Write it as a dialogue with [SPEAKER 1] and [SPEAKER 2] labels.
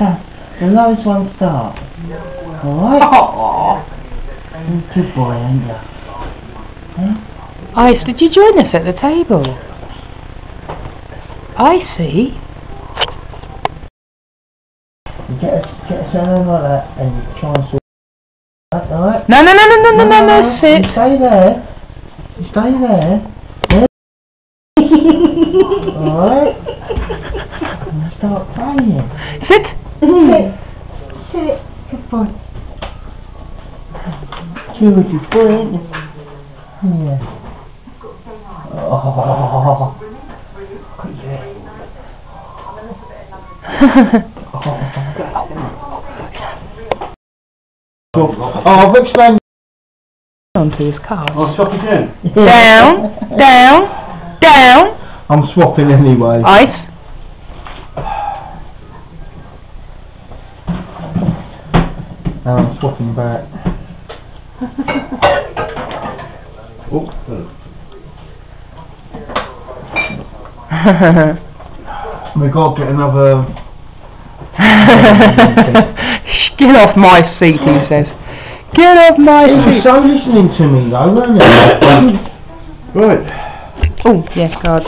[SPEAKER 1] start. The lowest one start. Alright? You're a good boy, ain't you? Uh, huh?
[SPEAKER 2] Ice, did you join us at the table? Icy?
[SPEAKER 1] You get us, get us something like that and you try and sort out, alright?
[SPEAKER 2] No, no, no, no, no, no, no, no, sit.
[SPEAKER 1] You stay there. You stay there. Alright? And start playing.
[SPEAKER 2] Sit.
[SPEAKER 1] Sit. Good boy. Georgie boy, ain't you? Yeah. Oh. Look at you.
[SPEAKER 3] Oh, I've explained.
[SPEAKER 2] Onto his car.
[SPEAKER 3] I'll swap again.
[SPEAKER 2] Down, down, down.
[SPEAKER 3] I'm swapping anyway.
[SPEAKER 2] Ice.
[SPEAKER 3] And I'm swapping back. oh, we got to get another.
[SPEAKER 2] Get off my seat, he says. Get off my seat.
[SPEAKER 3] so listening to me though, weren't he? right.
[SPEAKER 2] Oh, yes, God.